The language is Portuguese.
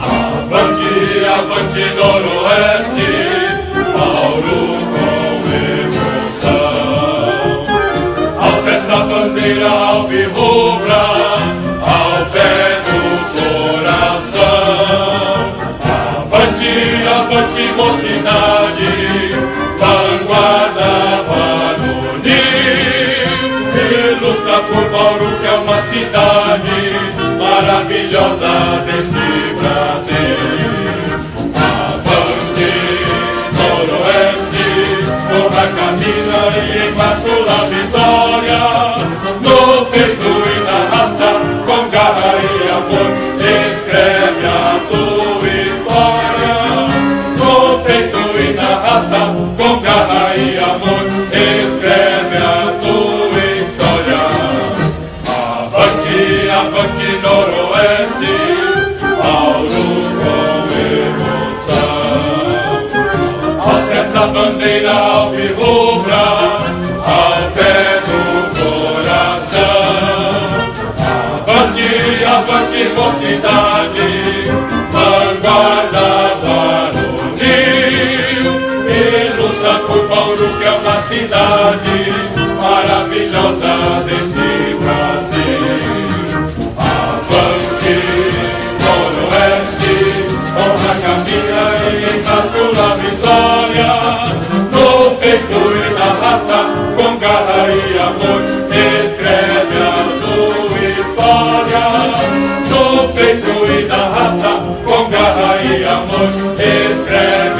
Avante, avante, noroeste, Mauro com emoção. Acessa a bandeira alvirrubra, ao pé do coração. Avante, avante, mocidade, vanguarda para unir. E luta por Mauro, que é uma cidade maravilhosa desse Brasil. Avante, noroeste, honra camina e encascula a vitória. Avante, noroeste, Bauru com emoção. Alça essa bandeira alvirrubra ao pé do coração. Avante, avante, mocidade, vanguarda varonil. E luta por Bauru, que é uma cidade maravilhosa honra campeã e encapsula vitória. No peito e na raça, com garra e amor, escreve a tua história. No peito e na raça, com garra e amor, escreve